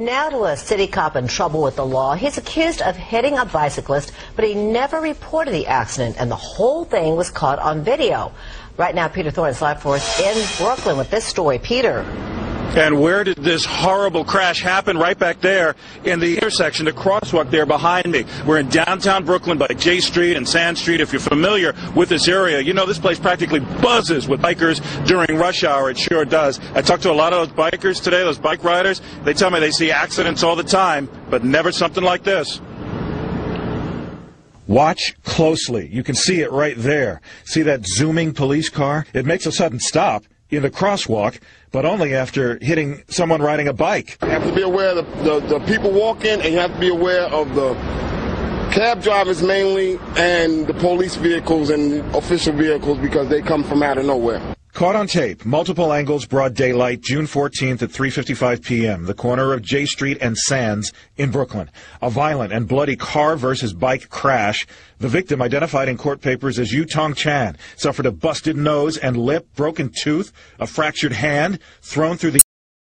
Now to a city cop in trouble with the law. He's accused of hitting a bicyclist, but he never reported the accident, and the whole thing was caught on video. Right now, Peter Thorne is live for us in Brooklyn with this story. Peter. And where did this horrible crash happen? Right back there in the intersection, the crosswalk there behind me. We're in downtown Brooklyn by Jay Street and Sands Street. If you're familiar with this area, you know this place practically buzzes with bikers during rush hour. It sure does. I talked to a lot of those bikers today, those bike riders. They tell me they see accidents all the time, but never something like this. Watch closely. You can see it right there. See that zooming police car? It makes a sudden stop in the crosswalk, but only after hitting someone riding a bike. You have to be aware of the, the, the people walking, and you have to be aware of the cab drivers mainly, and the police vehicles and official vehicles because they come from out of nowhere. Caught on tape, multiple angles, broad daylight, June 14th at 3:55 p.m. The corner of Jay Street and Sands in Brooklyn. A violent and bloody car versus bike crash. The victim, identified in court papers as Yu Tong Chan, suffered a busted nose and lip, broken tooth, a fractured hand, thrown through the